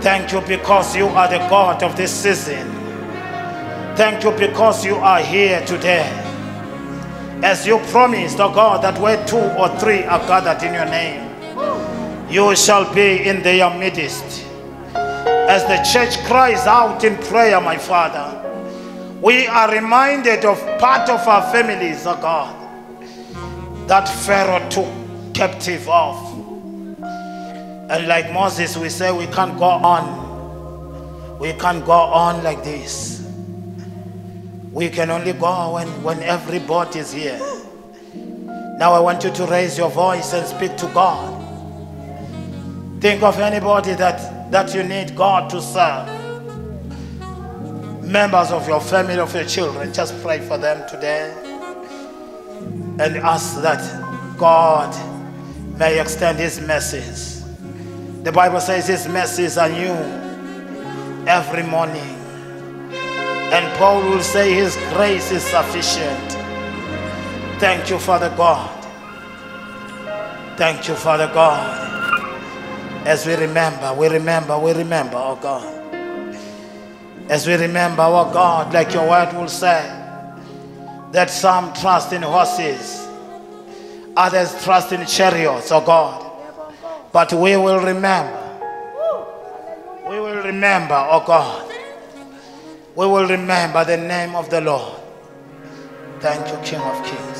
Thank you because you are the God of this season. Thank you because you are here today. As you promised, oh God, that where two or three are gathered in your name, you shall be in their midst. As the church cries out in prayer, my Father, we are reminded of part of our families, oh God, that Pharaoh took captive of. And like Moses, we say we can't go on. We can't go on like this. We can only go when, when everybody is here. Now I want you to raise your voice and speak to God. Think of anybody that, that you need God to serve. Members of your family, of your children, just pray for them today and ask that God may extend His mercies. The Bible says His mercies are new every morning. And Paul will say His grace is sufficient. Thank you, Father God. Thank you, Father God. As we remember, we remember, we remember, oh God. As we remember, oh God, like your word will say, that some trust in horses, others trust in chariots, oh God. But we will remember. We will remember, oh God. We will remember the name of the Lord. Thank you, King of Kings.